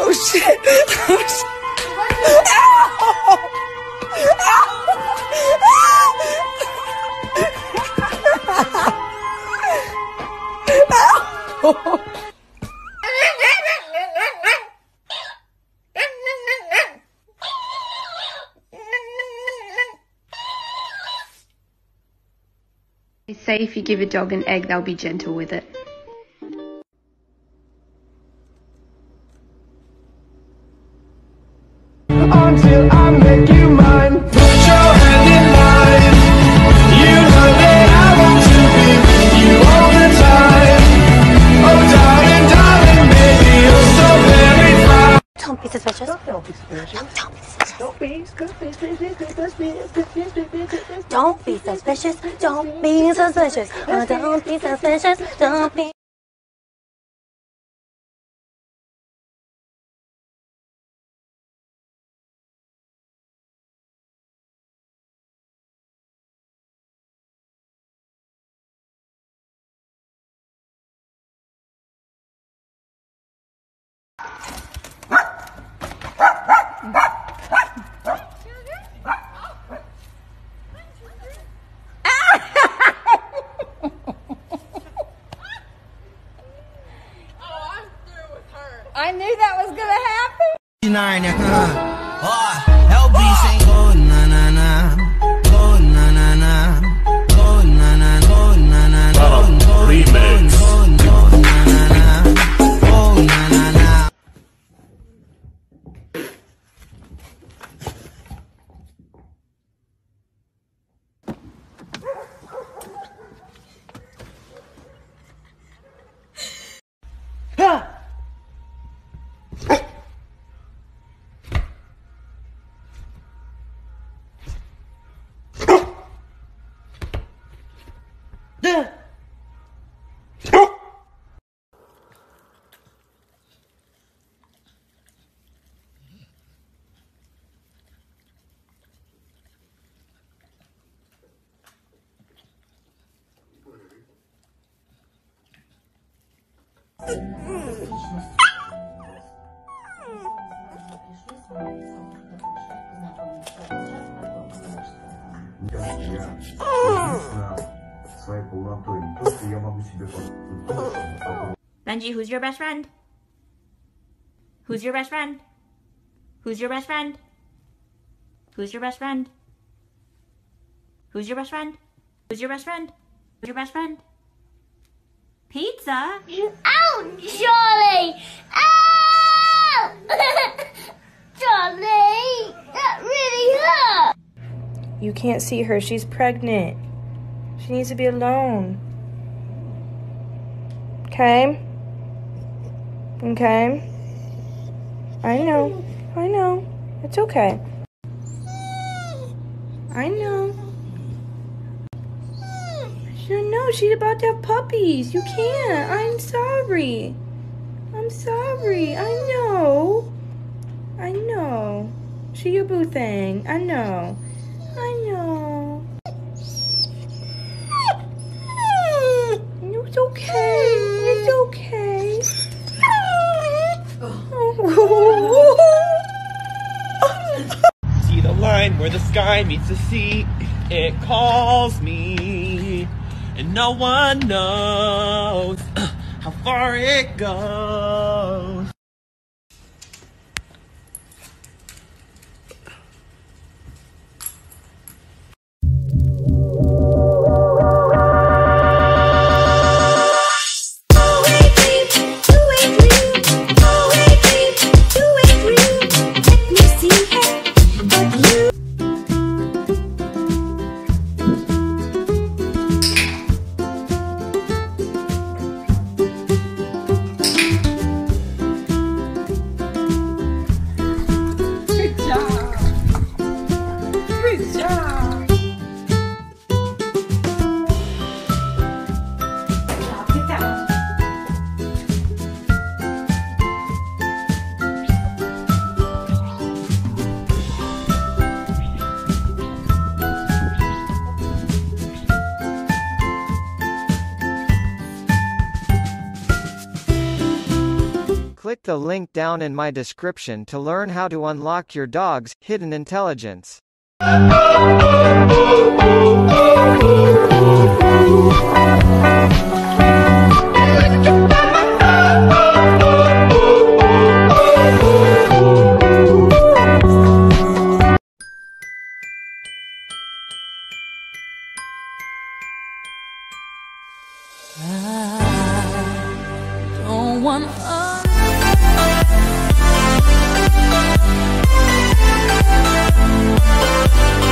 Oh shit! Oh shit! They say if you give a dog an egg, they'll be gentle with it. Very fine. Don't be suspicious. Don't be suspicious. Don't be suspicious. Don't be suspicious. Don't be suspicious. Oh, don't be suspicious. Don't be. นายเนี่ย Benji, who's your best friend? Who's your best friend? Who's your best friend? Who's your best friend? Who's your best friend? Who's your best friend? Who's your best friend? Pizza? Ow, Charlie! Ow! Charlie! That really hurt! You can't see her. She's pregnant. She needs to be alone. Okay? Okay? I know. I know. It's okay. I know. No, no, she's about to have puppies. You can't. I'm sorry. I'm sorry. I know. I know. She your boo thing. I know. I know. It's okay. It's okay. See the line where the sky meets the sea. It calls me, and no one knows how far it goes. Click the link down in my description to learn how to unlock your dog's hidden intelligence. Don't want Thank you.